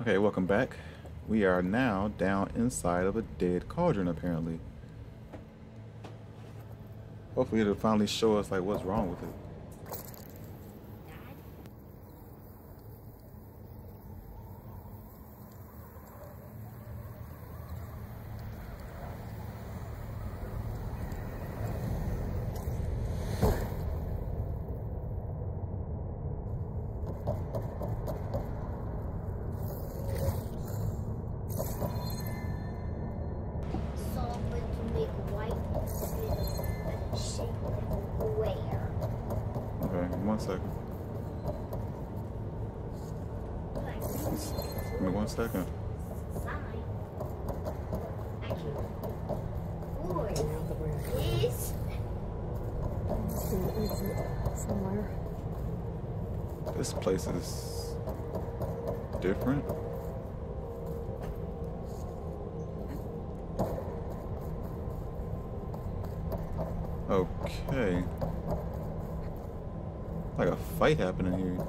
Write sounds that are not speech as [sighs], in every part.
Okay, welcome back. We are now down inside of a dead cauldron, apparently. Hopefully it'll finally show us like what's wrong with it. solvent to make white instead of shape where. Okay, one second. Like Give me one second. sign. Actually, or Now that we're is in an exit somewhere. This place is different. Okay. Like a fight happening here.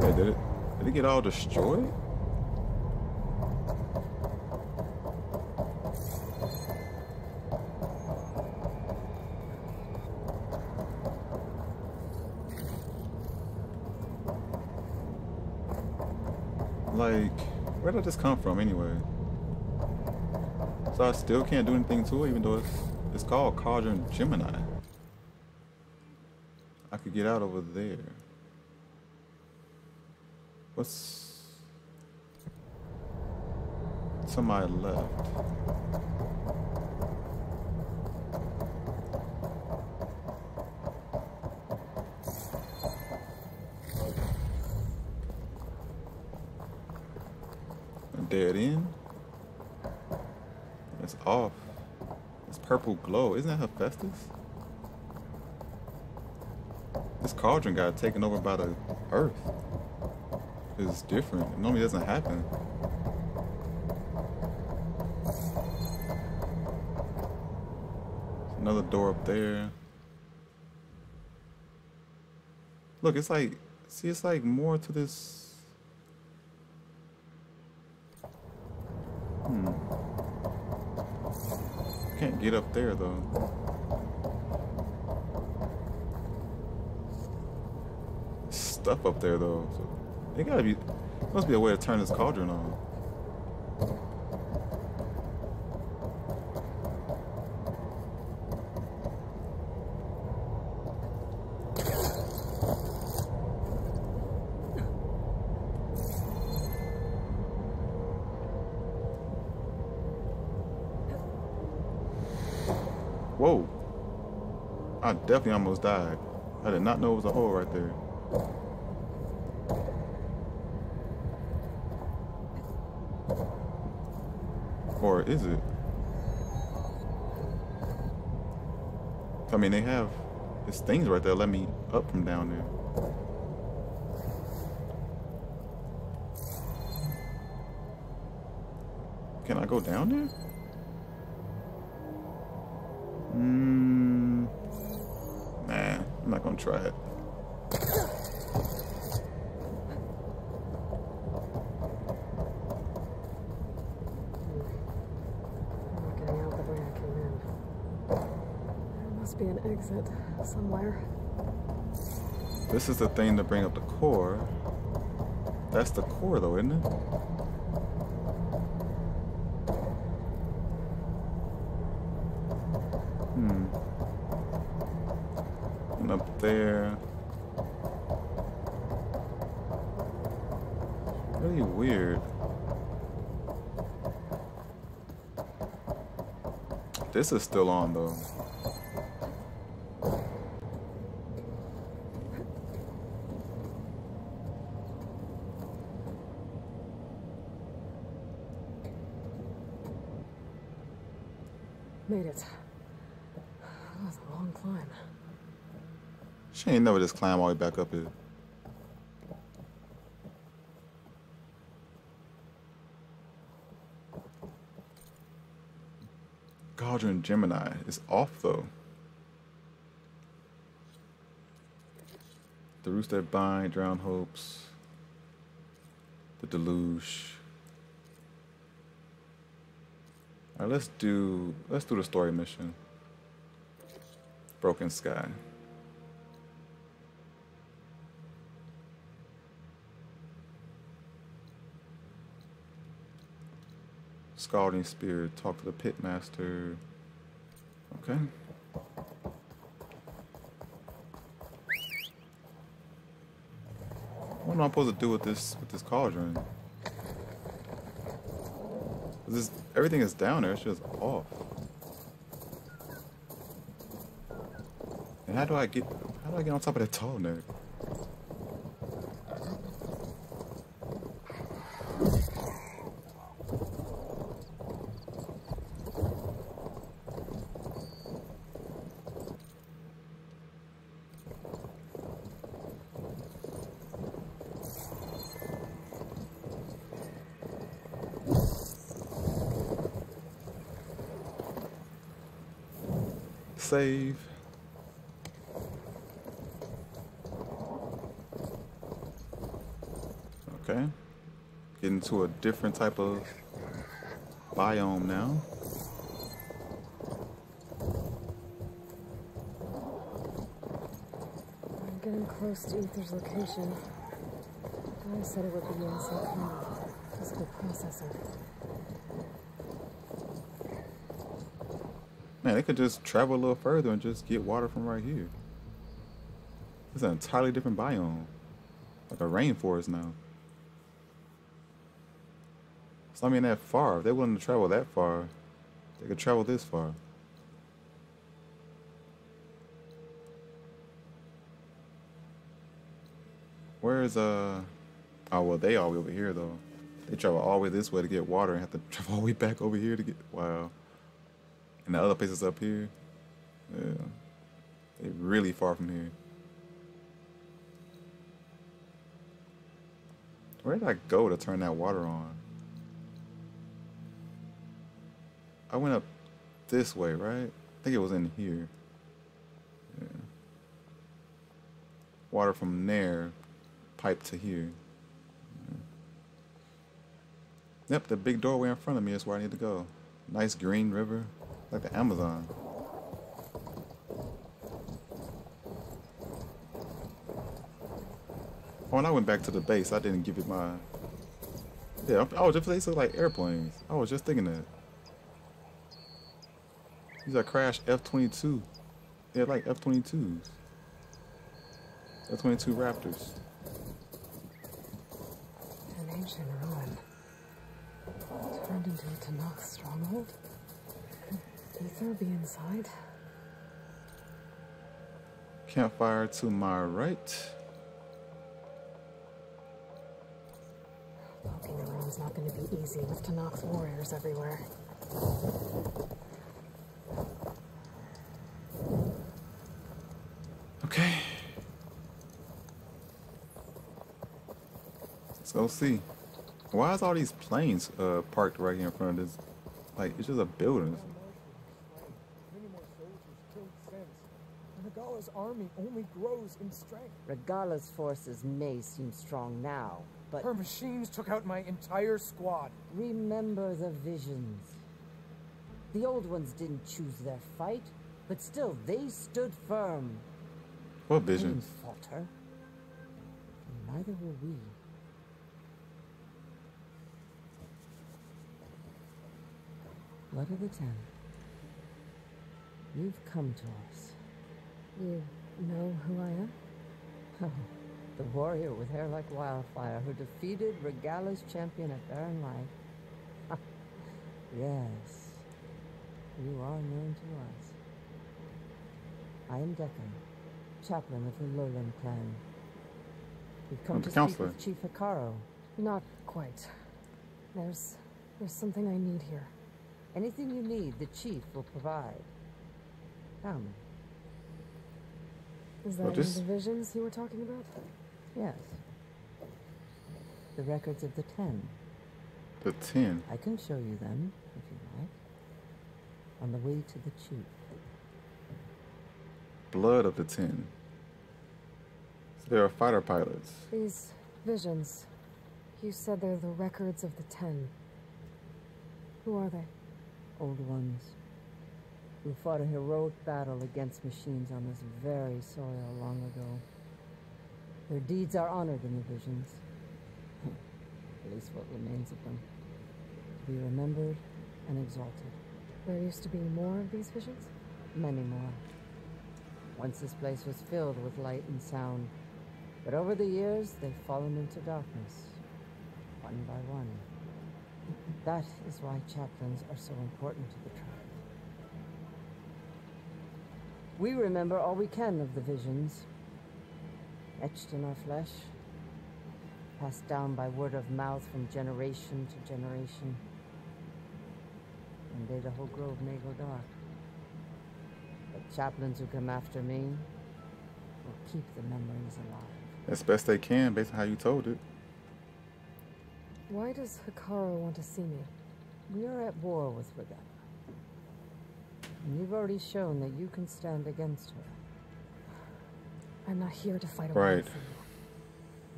Hey, did it did it get all destroyed? Like, where did this come from anyway? So I still can't do anything to it, even though it's, it's called Cauldron Gemini. I could get out over there. What's to my left? A dead end? It's off. It's purple glow. Isn't that Hephaestus? This cauldron got taken over by the earth. It's different. It normally doesn't happen. Another door up there. Look, it's like, see, it's like more to this. Get up there though. Stuff up there though. So it gotta be. Must be a way to turn this cauldron on. Whoa. I definitely almost died. I did not know it was a hole right there. Or is it? I mean, they have this things right there let me up from down there. Can I go down there? Mm, nah, I'm not gonna try it. I'm not getting out the way I came in. There must be an exit somewhere. This is the thing to bring up the core. That's the core though, isn't it? Hmm. And up there. Really weird. This is still on though. Made it. That was a long climb. She ain't never just climb all the way back up here. Cauldron Gemini is off though. The roots that bind, drown hopes. The deluge. All right, let's do let's do the story mission. Broken Sky. Scalding Spear, talk to the pitmaster. Okay. What am I supposed to do with this with this cauldron? This everything is down there, it's just off. And how do I get how do I get on top of that tall neck? Save. Okay. Getting to a different type of biome now. I'm getting close to Aether's location. I said it would be in physical processor. Man, they could just travel a little further and just get water from right here. It's an entirely different biome. Like a rainforest now. It's not even that far. If they're willing to travel that far, they could travel this far. Where's uh oh well they all the way over here though. They travel all the way this way to get water and have to [laughs] travel all the way back over here to get wow. And the other places up here. Yeah. They really far from here. Where did I go to turn that water on? I went up this way, right? I think it was in here. Yeah. Water from there, pipe to here. Yeah. Yep, the big doorway in front of me is where I need to go. Nice green river, like the Amazon. Oh, when I went back to the base, I didn't give it my. Yeah, I was just they look like airplanes. I was just thinking that. These are crash F-22. They're like F-22s. F-22 Raptors. An ancient ruin. Turned into a Tenakth stronghold. Aether be inside? Campfire to my right. Poking around's not going to be easy with Tenakth's warriors everywhere. Okay. Let's go see. Why is all these planes uh, parked right here in front of this? Like, it's just a building. Many more soldiers killed since. And Regalla's army only grows in strength. Regalla's forces may seem strong now, but Her machines took out my entire squad. remember the visions. The old ones didn't choose their fight, but still they stood firm. What They visions? didn't falter. And neither will we. Blood of the Ten. You've come to us. You know who I am? Oh, the warrior with hair like wildfire who defeated Regalla's champion at Barren Light. yes, you are known to us. I am Deccan, chaplain of the Lowland clan. We've come I'm to the speak with Chief Hekarro. Not quite. There's there's something I need here. Anything you need, the chief will provide. Come, Is that Well, one of just- the visions you were talking about? yes. The records of the Ten. The 10. I can show you them, if you like. On the way to the chief. Blood of the 10. They're fighter pilots. These visions. You said they're the records of the Ten. Who are they? Old ones. Who fought a heroic battle against machines on this very soil long ago. Their deeds are honored in the visions. At least what remains of them. To be remembered and exalted. There used to be more of these visions? Many more. Once this place was filled with light and sound. But over the years, they've fallen into darkness. One by one. That is why chaplains are so important to the tribe. We remember all we can of the visions, etched in our flesh, passed down by word of mouth from generation to generation. One day the whole grove may go dark. But chaplains who come after me will keep the memories alive. As best they can, based on how you told it. Why does Hekarro want to see me? We are at war with Regalla. And you've already shown that you can stand against her. I'm not here to fight a Right. for you.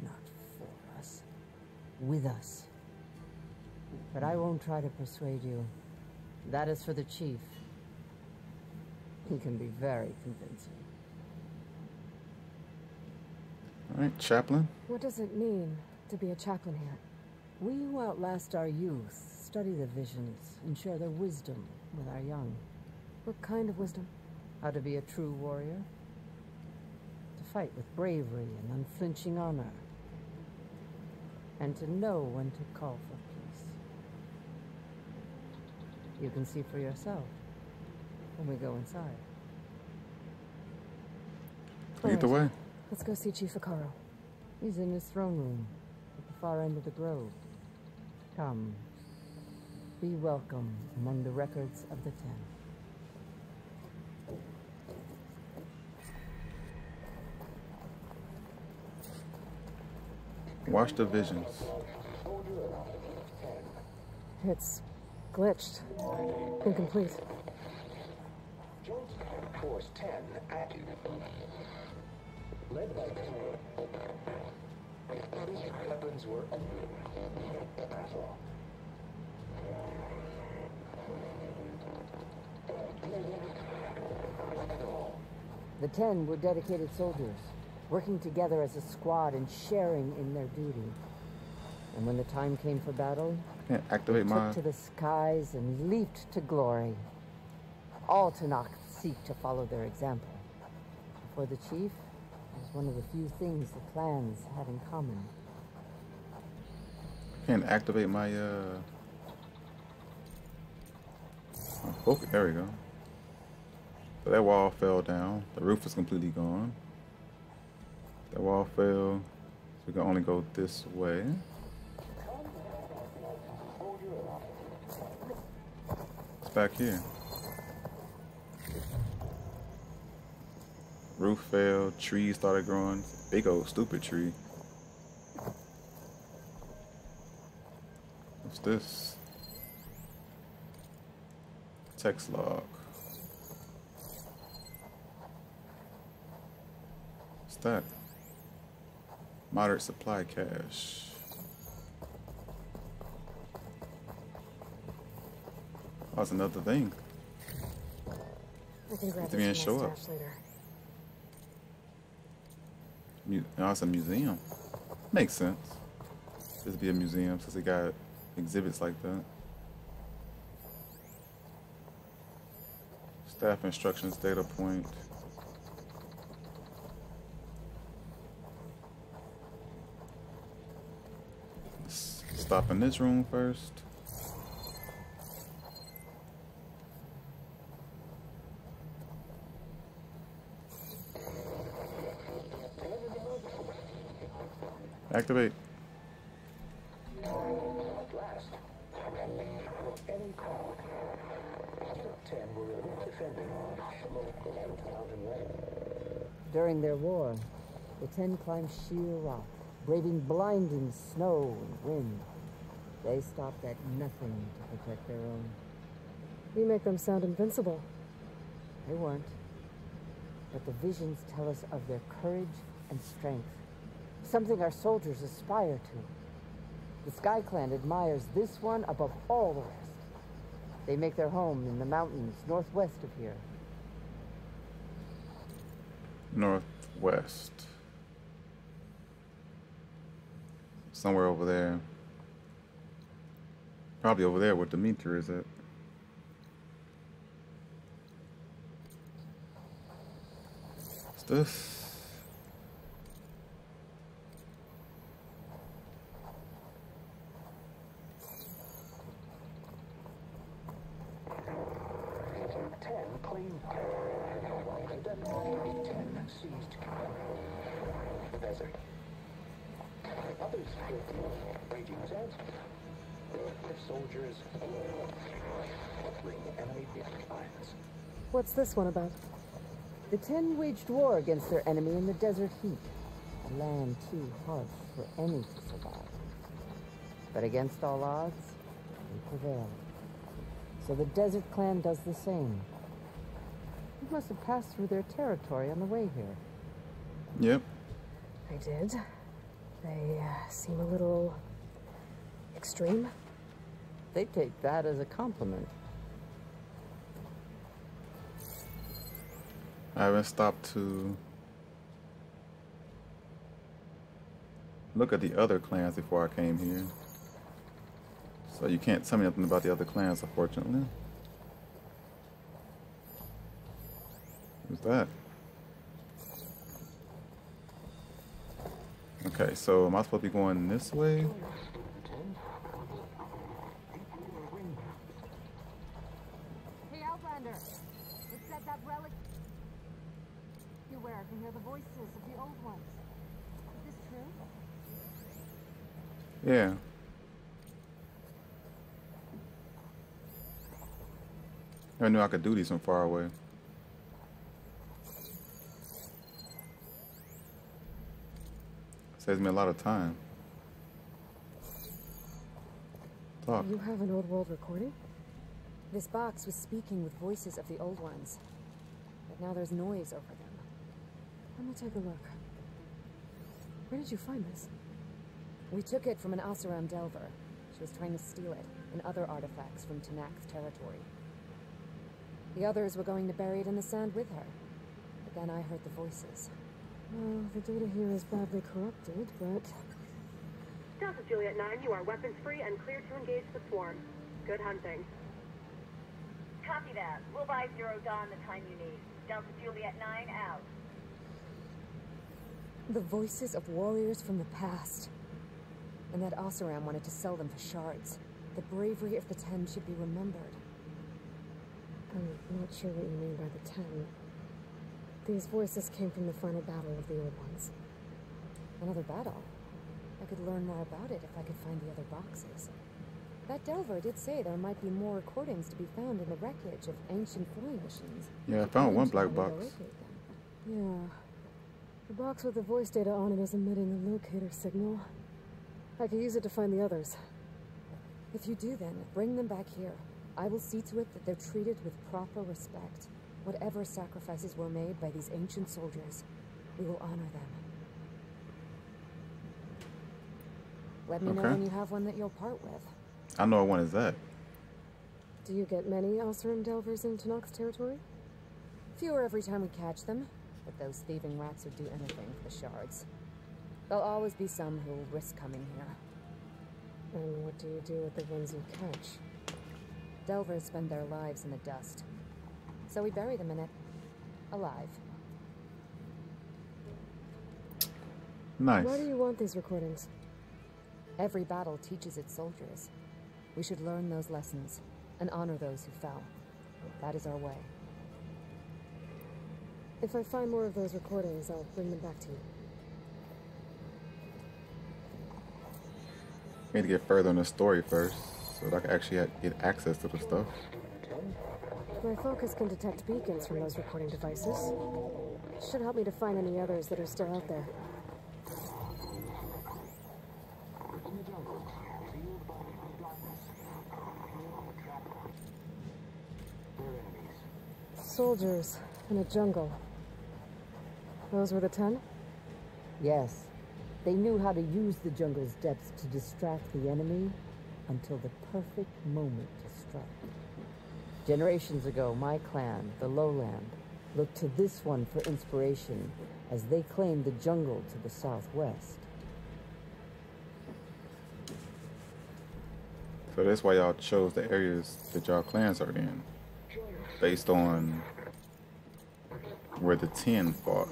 Not for us. With us. But I won't try to persuade you. That is for the chief. He can be very convincing. All right, chaplain. What does it mean to be a chaplain here? We who outlast our youth study the visions and share their wisdom with our young. What kind of wisdom? How to be a true warrior. To fight with bravery and unflinching honor. And to know when to call for peace. You can see for yourself when we go inside. Either Alright. way. Let's go see Chief Hekarro. He's in his throne room at the far end of the grove. Come. Be welcome among the records of the Ten. Watch the visions. It's glitched. Incomplete. Force 10 active. Led by Weapons were. The Ten were dedicated soldiers, working together as a squad and sharing in their duty. And when the time came for battle, Can't activate took my. to the skies and leaped to glory. All Tenakth seek to follow their example. For the chief, was one of the few things the clans had in common. Can't activate my uh. my focus. There we go. So that wall fell down. The roof is completely gone. That wall fell. So we can only go this way. It's back here. Roof fell. Trees started growing. Big old stupid tree. What's this? Text log. What's that? Moderate supply cache. Oh, that's another thing. I can grab this be in from show up. later. Mu- oh, it's a museum. Makes sense. This would be a museum since it got exhibits like that. Staff instructions, data point. Let's stop in this room first. Activate. At last. At any cost. The 10 were defending mountain way. During their war, the Ten climbed sheer rock, braving blinding snow and wind. They stopped at nothing to protect their own. You make them sound invincible. They weren't. But the visions tell us of their courage and strength. Something our soldiers aspire to. The Sky Clan admires this one above all the rest. They make their home in the mountains northwest of here. Northwest. Somewhere over there. Probably over there where the meter is at. What's this? Ten claimed and then ten seized command of the desert. Others fled raging sands. Their soldiers bring enemy defiance. What's this one about? The Ten waged war against their enemy in the desert heat. A land too harsh for any to survive. But against all odds, they prevailed. So the Desert Clan does the same. You must have passed through their territory on the way here. Yep. I did. They uh, seem a little extreme. They take that as a compliment. I haven't stopped to look at the other clans before I came here. So you can't tell me nothing about the other clans, unfortunately. Who's that? Okay, so am I supposed to be going this way? Hey, Outlander! It said that relic. Beware, I can hear the voices of the old ones. Is this true? Yeah. I could do these from far away. Saves me a lot of time. Talk. You have an old world recording? This box was speaking with voices of the old ones. But now there's noise over them. Let me take a look. Where did you find this? We took it from an Oseram Delver. She was trying to steal it and other artifacts from Tenakth's territory. The others were going to bury it in the sand with her. But then I heard the voices. Well, the data here is badly corrupted, but Delta Juliet 9, you are weapons free and clear to engage the swarm. Good hunting. Copy that. We'll buy Zero Dawn the time you need. Delta Juliet 9 out. The voices of warriors from the past. And that Oseram wanted to sell them for shards. The bravery of the Ten should be remembered. I'm not sure what you mean by the Ten. These voices came from the final battle of the Old Ones. Another battle. I could learn more about it if I could find the other boxes. That Delver did say there might be more recordings to be found in the wreckage of ancient flying machines. Yeah, I found one black box. Yeah. The box with the voice data on it is emitting a locator signal. I could use it to find the others. If you do then, bring them back here. I will see to it that they're treated with proper respect. Whatever sacrifices were made by these ancient soldiers, we will honor them. Let me know when you have one that you'll part with. I know what one is that. Do you get many Oseram Delvers in Tenakth's territory? Fewer every time we catch them, but those thieving rats would do anything for the shards. There'll always be some who'll risk coming here. And what do you do with the ones you catch? Delvers spend their lives in the dust. So we bury them in it. Alive. Nice. Why do you want these recordings? Every battle teaches its soldiers. We should learn those lessons and honor those who fell. That is our way. If I find more of those recordings, I'll bring them back to you. I need to get further in the story first, so that I can actually get access to the stuff. My focus can detect beacons from those recording devices. Should help me to find any others that are still out there. In the jungle, sealed by the darkness, trapped. Their enemies. Soldiers in a jungle. Those were the ten? Yes, they knew how to use the jungle's depths to distract the enemy until the perfect moment to strike. Generations ago, my clan, the Lowland, looked to this one for inspiration as they claimed the jungle to the southwest. So that's why y'all chose the areas that y'all clans are in, based on where the ten fought.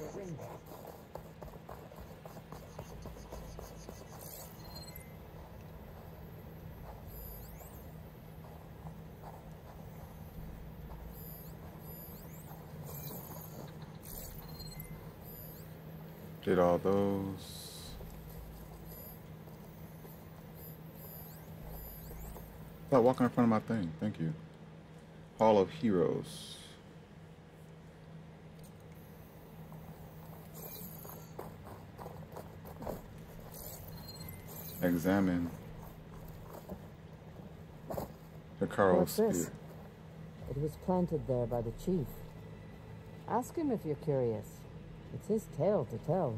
Did all those. Stop walking in front of my thing. Thank you. Hall of Heroes. Examine the Carl What's this? Spear. It was planted there by the chief. Ask him if you're curious. It's his tale to tell.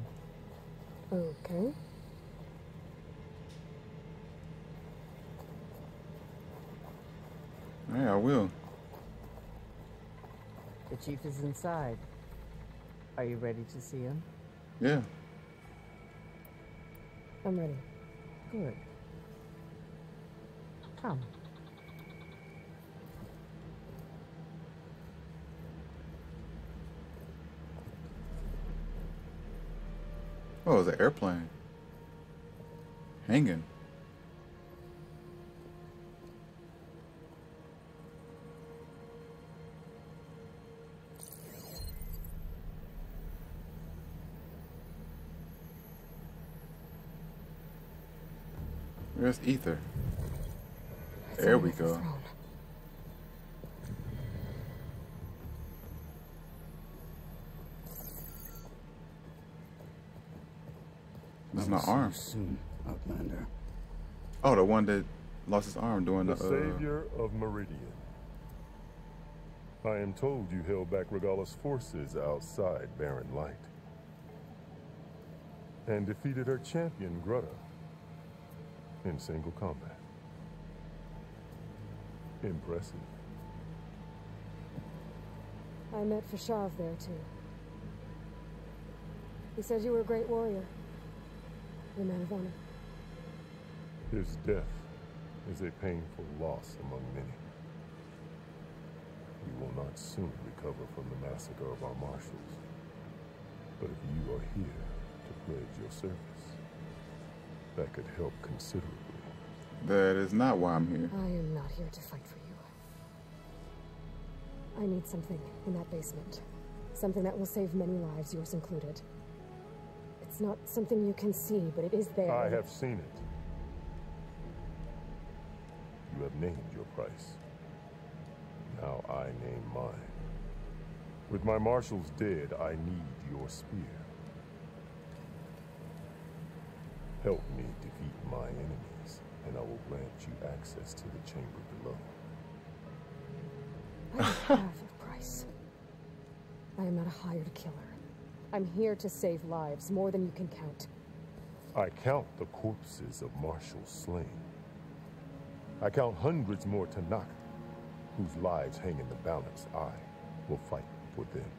Okay. Yeah, I will. The chief is inside. Are you ready to see him? Yeah. I'm ready. Good. Come. Oh, the airplane. Hanging. Where's Aether? There we go. This is my arm. Soon, Outlander. Oh, the one that lost his arm during The the. Uh, savior of Meridian. I am told you held back Regalla's forces outside Barren Light. And defeated her champion, Grudda, in single combat. Impressive. I met Fashav there too. He said you were a great warrior. A man of honor. His death is a painful loss among many. We will not soon recover from the massacre of our marshals. But if you are here to pledge your service, that could help considerably. that is not why I'm here. I am not here to fight for you. I need something in that basement. Something that will save many lives, yours included. It's not something you can see, but it is there. I have seen it. You have named your price. Now I name mine. With my marshals dead, I need your spear. Help me defeat my enemies, and I will grant you access to the chamber below. I have a [laughs] price. I am not a hired killer. I'm here to save lives, more than you can count. I count the corpses of marshals slain. I count hundreds more Tenakth, whose lives hang in the balance. I will fight for them.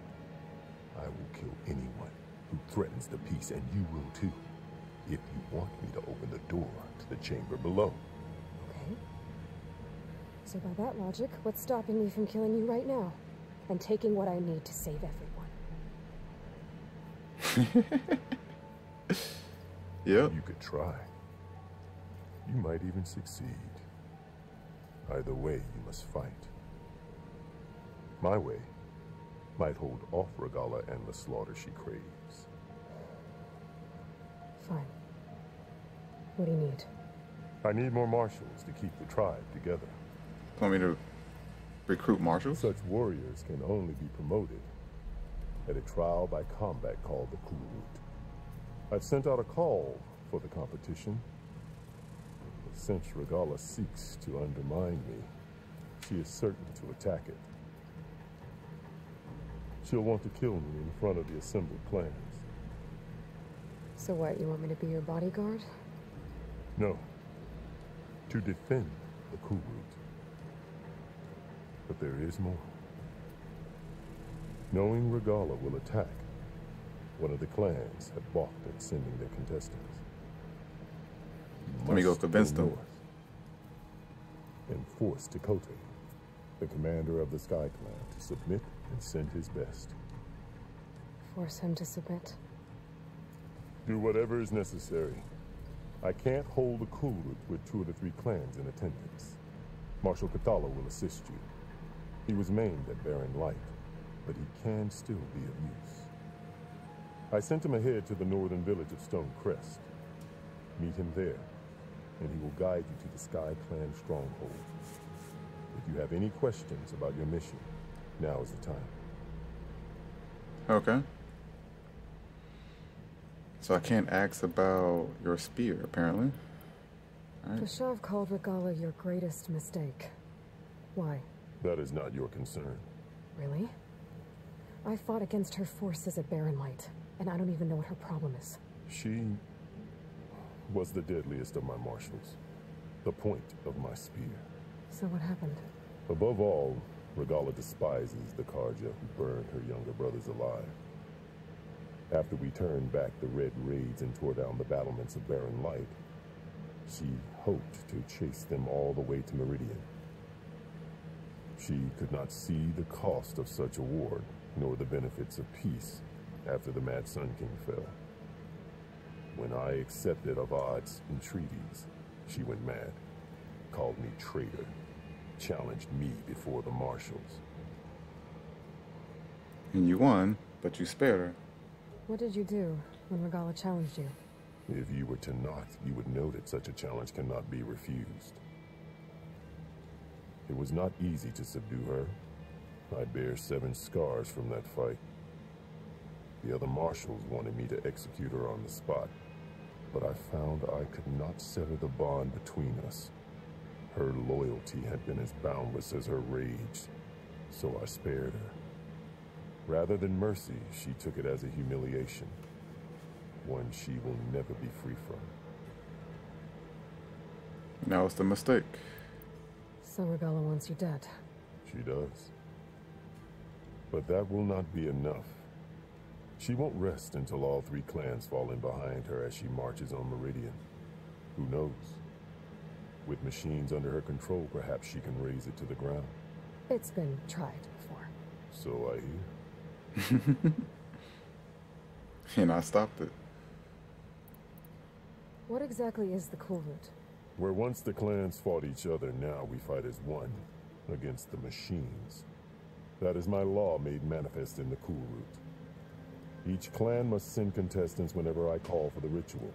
I will kill anyone who threatens the peace, and you will too, if you want me to open the door to the chamber below. Okay. So by that logic, what's stopping me from killing you right now? And taking what I need to save everyone? [laughs] Yep. You could try. You might even succeed. Either way, you must fight. My way might hold off Regalla and the slaughter she craves. Fine. What do you need? I need more marshals to keep the tribe together. Want me to recruit marshals? Such warriors can only be promoted at a trial by combat called the Kulrut. I've sent out a call for the competition. But since Regalla seeks to undermine me, she is certain to attack it. She'll want to kill me in front of the assembled clans. So what, you want me to be your bodyguard? No. To defend the route. But there is more. Knowing Regalla will attack, one of the clans had balked at sending their contestants. Let me go must convince them. north And force Tekotteh, the commander of the Sky Clan, to submit and send his best. Force him to submit. Do whatever is necessary. I can't hold a coup with two of the three clans in attendance. Marshal Kotallo will assist you. He was maimed at Barren Light, but he can still be of use. I sent him ahead to the northern village of Stone Crest. Meet him there, and he will guide you to the Sky Clan stronghold. If you have any questions about your mission, now is the time. Okay. So I can't ask about your spear, apparently. Alright. Fashav called Regalla your greatest mistake. Why? That is not your concern. Really? I fought against her forces at Barren Light, and I don't even know what her problem is. She was the deadliest of my marshals, the point of my spear. So what happened? Above all, Regalla despises the Carja who burned her younger brothers alive. After we turned back the Red Raids and tore down the battlements of Barren Light, she hoped to chase them all the way to Meridian. She could not see the cost of such a war, nor the benefits of peace after the Mad Sun King fell. When I accepted Avad's entreaties, she went mad, called me traitor, challenged me before the marshals. And you won, but you spared her. What did you do when Regalla challenged you? If you were Tenakth, you would know that such a challenge cannot be refused. It was not easy to subdue her. I bear seven scars from that fight. The other marshals wanted me to execute her on the spot, but I found I could not sever the bond between us. Her loyalty had been as boundless as her rage, so I spared her. Rather than mercy, she took it as a humiliation, one she will never be free from. Now it's the mistake. So Regalla wants you dead. She does. But that will not be enough. She won't rest until all three clans fall in behind her as she marches on Meridian. Who knows? With machines under her control, perhaps she can raise it to the ground. It's been tried before. So I hear. [laughs] And I stopped it. What exactly is the Kulrut? Where once the clans fought each other, now we fight as one against the machines. That is my law made manifest in the Kulrut. Each clan must send contestants whenever I call for the ritual.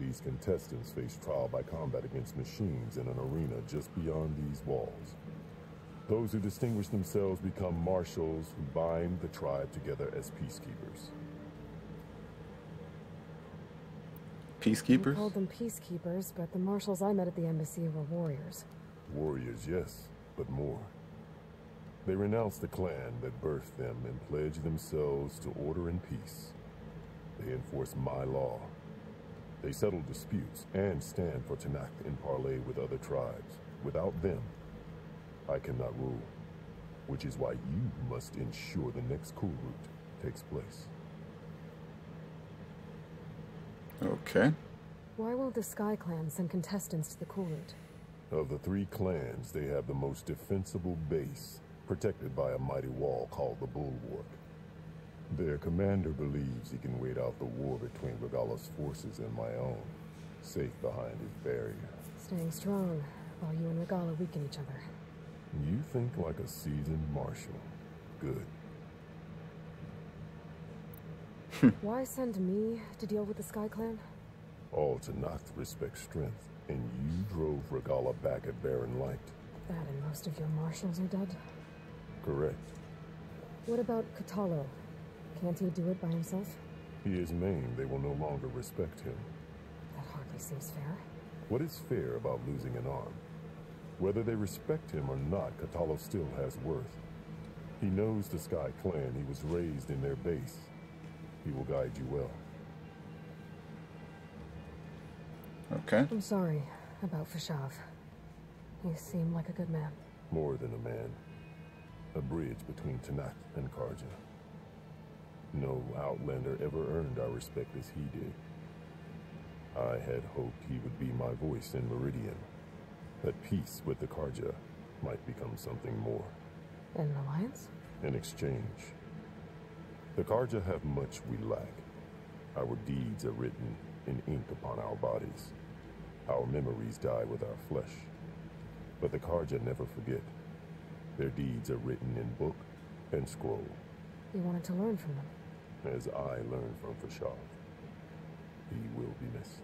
These contestants face trial by combat against machines in an arena just beyond these walls. Those who distinguish themselves become marshals who bind the tribe together as peacekeepers. You Peacekeepers? called them peacekeepers, but the marshals I met at the embassy were warriors. Warriors, yes, but more. They renounce the clan that birthed them and pledge themselves to order and peace. They enforce my law. They settle disputes and stand for Tenakth in parley with other tribes. Without them, I cannot rule. Which is why you must ensure the next cool route takes place. Okay. Why won't the Sky Clan send contestants to the Kulrut? Of the three clans, they have the most defensible base, protected by a mighty wall called the Bulwark. Their commander believes he can wait out the war between Regalla's forces and my own, safe behind his barrier. Staying strong, while you and Regalla weaken each other. You think like a seasoned marshal. Good. [laughs] Why send me to deal with the Sky Clan? All Tenakth respect strength, and you drove Regala back at Barren Light. That and most of your marshals are dead. Correct. What about Kotallo? Can't he do it by himself? He is maimed. They will no longer respect him. That hardly seems fair. What is fair about losing an arm? Whether they respect him or not, Kotallo still has worth. He knows the Sky Clan. He was raised in their base. He will guide you well. Okay. I'm sorry about Fashav. He seemed like a good man. More than a man. A bridge between Tenakth and Carja. No Outlander ever earned our respect as he did. I had hoped he would be my voice in Meridian. That peace with the Carja might become something more. An alliance? An exchange. The Carja have much we lack. Our deeds are written in ink upon our bodies. Our memories die with our flesh. But the Carja never forget. Their deeds are written in book and scroll, You wanted to learn from them. as I learned from Fashav. He will be missed.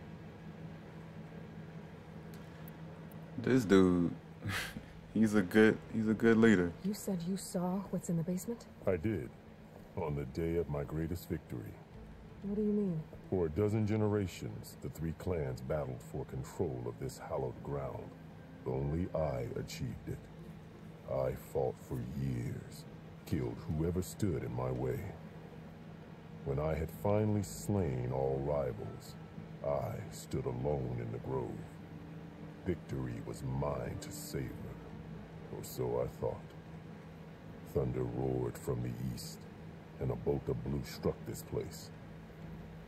This dude, [laughs] he's a good he's a good leader. You said you saw what's in the basement? I did, on the day of my greatest victory. What do you mean? For a dozen generations, the three clans battled for control of this hallowed ground. Only I achieved it. I fought for years, killed whoever stood in my way. When I had finally slain all rivals, I stood alone in the grove. Victory was mine to savor, or so I thought. Thunder roared from the east, and a bolt of blue struck this place.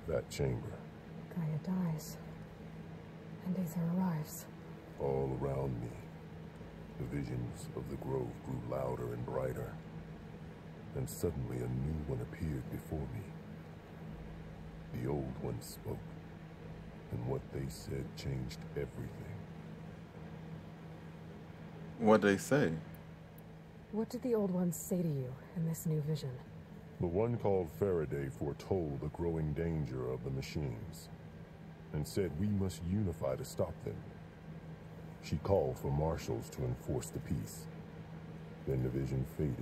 That chamber, Gaia dies. And Aether arrives. all around me. The visions of the grove grew louder and brighter. And suddenly a new one appeared before me. The old one spoke, and what they said changed everything. What they say? What did the old ones say to you in this new vision? The one called Faraday foretold the growing danger of the machines, and said we must unify to stop them. She called for marshals to enforce the peace. Then the vision faded,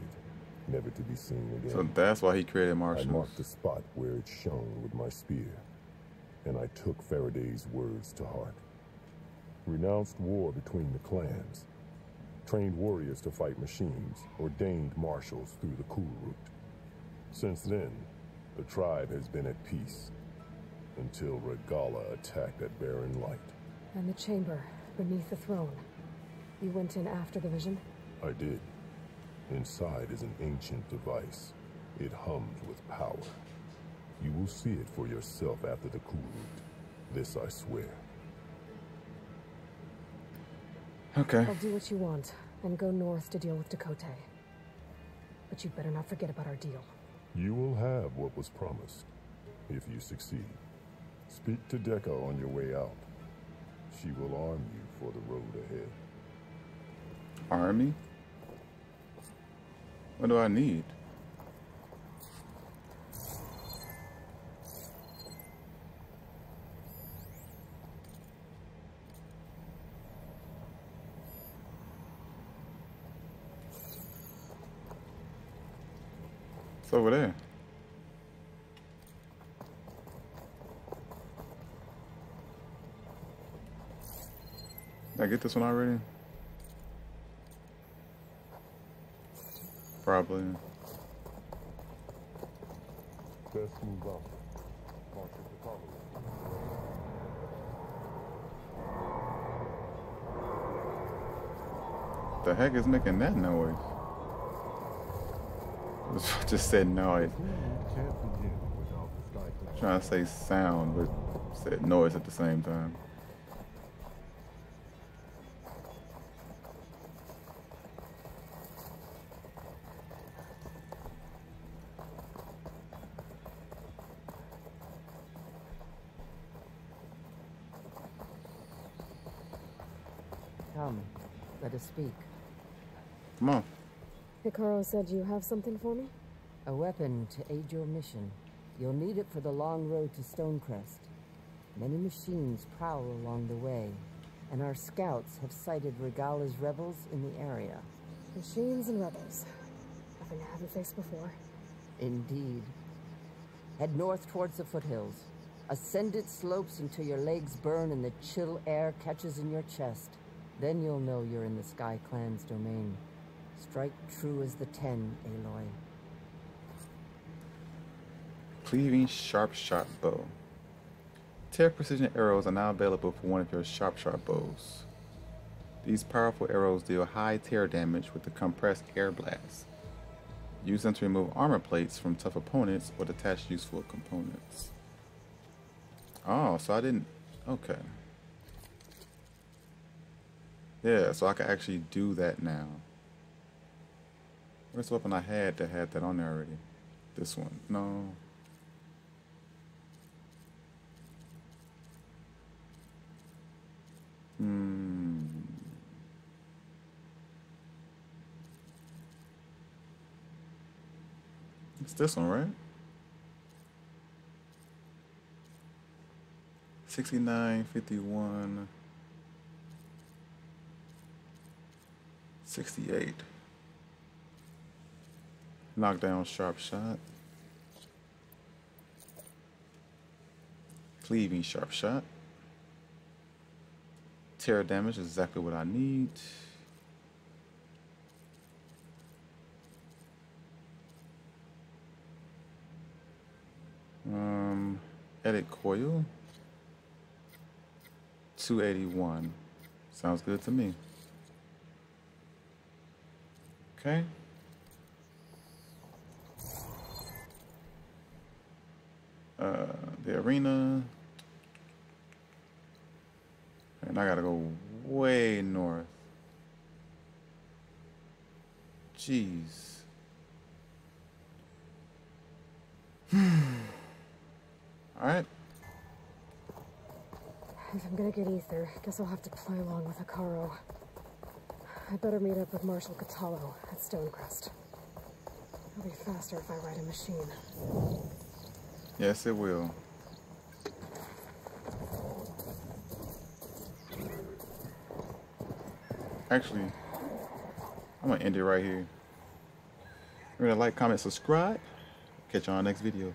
never to be seen again. So that's why he created marshals. I marshals. marked the spot where it shone with my spear, and I took Faraday's words to heart. Renounced war between the clans, trained warriors to fight machines, ordained marshals through the cool route. Since then, the tribe has been at peace, until Regalla attacked at Barren Light. And the chamber, beneath the throne. You went in after the vision? I did. Inside is an ancient device. It hums with power. You will see it for yourself after the Kulrut. This I swear. Okay. I'll do what you want and go north to deal with Dakota. But you'd better not forget about our deal. You will have what was promised, if you succeed. Speak to Deca on your way out. She will arm you for the road ahead. Army? What do I need? Get this one already? Probably. Best move. Marshal Picard. The heck is making that noise? [laughs] Just said noise. Can't begin without the sky cloud. Trying to say sound, but said noise at the same time. Speak. Come on. Hekarro said you have something for me? A weapon to aid your mission. You'll need it for the long road to Stonecrest. Many machines prowl along the way, and our scouts have sighted Regalla's rebels in the area. Machines and rebels. Nothing I haven't faced before. Indeed. Head north towards the foothills. Ascend its slopes until your legs burn and the chill air catches in your chest. Then you'll know you're in the Sky Clan's domain. Strike true as the ten, Aloy. Cleaving sharp shot bow. Tear precision arrows are now available for one of your sharp sharp bows. These powerful arrows deal high tear damage with the compressed air blast. Use them to remove armor plates from tough opponents or detach useful components. Oh, so I didn't... Okay. Yeah, so I can actually do that now. Where's the weapon I had that had that on there already? This one. No. Hmm. It's this one, right? 69, 51, 68. Knockdown, sharp shot. Cleaving, sharp shot. Tear damage is exactly what I need. Um, edit coil. 281. Sounds good to me. Okay. Uh, the arena. And I gotta go way north. Jeez. [sighs] Alright. If I'm gonna get Aether, guess I'll have to play along with Hekarro. I better meet up with Marshal Kotallo at Stonecrest. It'll be faster if I ride a machine. Yes, it will. Actually, I'm gonna end it right here. Remember to like, comment, subscribe. Catch you on the next video.